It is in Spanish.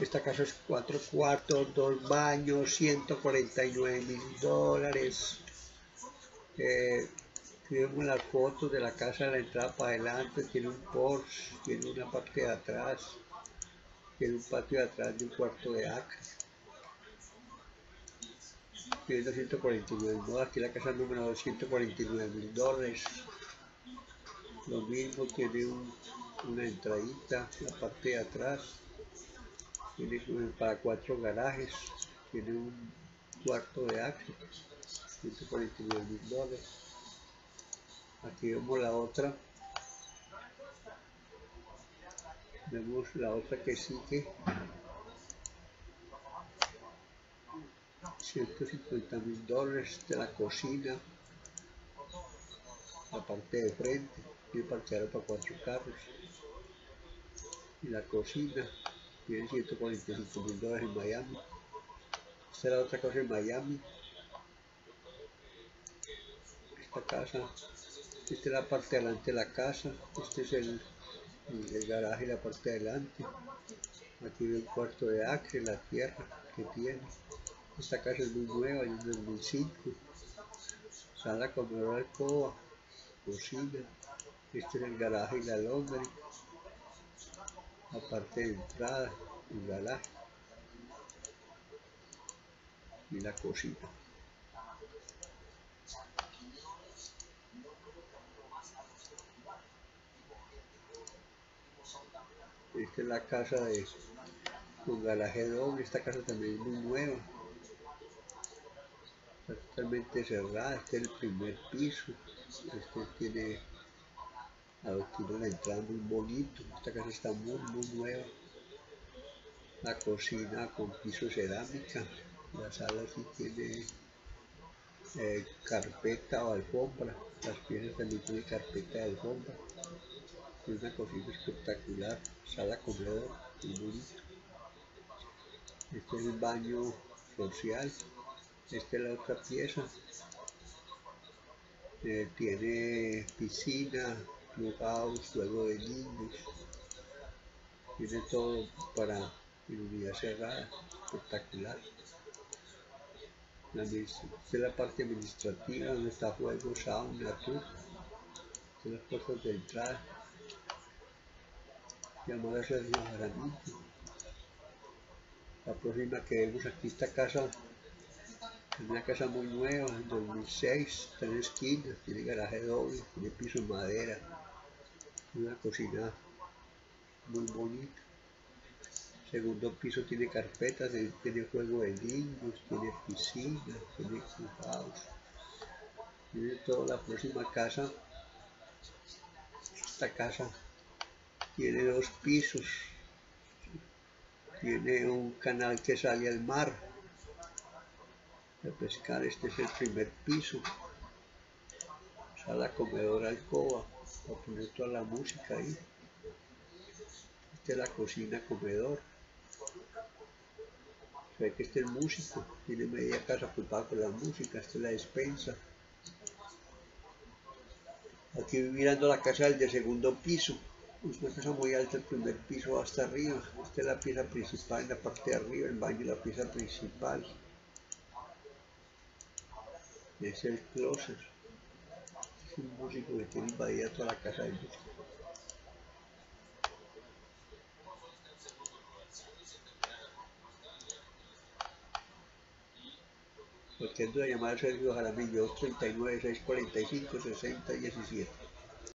Esta casa es cuatro cuartos, dos baños, 149 mil dólares. Eh, vemos las fotos de la casa de la entrada para adelante, tiene un Porsche, tiene una parte de atrás, tiene un patio de atrás de un cuarto de acre. Tiene 249 mil aquí la casa número 249 mil dólares. Lo mismo tiene una entradita, la parte de atrás tiene para cuatro garajes, tiene un cuarto de acre, 149 mil dólares. Aquí vemos la otra, vemos la otra que sigue, 150 mil dólares de la cocina, la parte de frente, tiene parqueado para cuatro carros, y la cocina, tiene 145 mil dólares en Miami. Esta es la otra cosa en Miami. Esta casa, esta es la parte de adelante de la casa, este es el, el, garaje la parte de adelante. Aquí ve el cuarto de acre, la tierra que tiene. Esta casa es muy nueva, es de 2005. Sala, comedor, alcoba, cocina. Este es el garaje y la laundry la parte de entrada, el garaje y la cocina. Esta es la casa de con garaje doble, esta casa también es muy nueva. Totalmente cerrada, este es el primer piso, este tiene la entrada muy bonito, esta casa está muy muy nueva. La cocina con piso cerámica, la sala sí tiene eh, carpeta o alfombra, las piezas también tienen carpeta de alfombra. Es una cocina espectacular, sala comedor, muy bonito. Este es el baño social, esta es la otra pieza. Eh, tiene piscina, clubhouse, juego de niños, tiene todo para unidad cerrada, espectacular. La, esta es la parte administrativa donde está juego, sauna, tour, son las puertas de entrada. Llamar a Sergio Jaramillo. La próxima que vemos aquí esta casa es una casa muy nueva, en 2006, tres esquinas, tiene garaje doble, tiene piso en madera, una cocina muy bonita. Segundo piso tiene carpetas, tiene juego de niños, tiene piscina, tiene clubhouse, tiene toda la próxima casa. Esta casa tiene dos pisos, tiene un canal que sale al mar de pescar, este es el primer piso, sala comedor alcoba, para poner toda la música ahí, esta es la cocina comedor, se ve que este es músico, tiene media casa ocupada con la música, esta es la despensa, aquí mirando la casa del de segundo piso, es una casa muy alta, el primer piso hasta arriba, esta es la pieza principal en la parte de arriba, el baño la pieza principal, es el closet. Un músico que tiene invadida toda la casa de música. Cualquier duda llamar a Sergio Jaramillo 39 645 60 17.